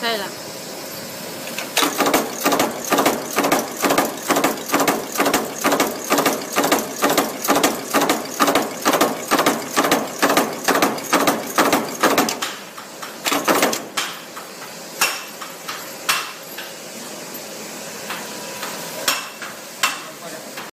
可以了。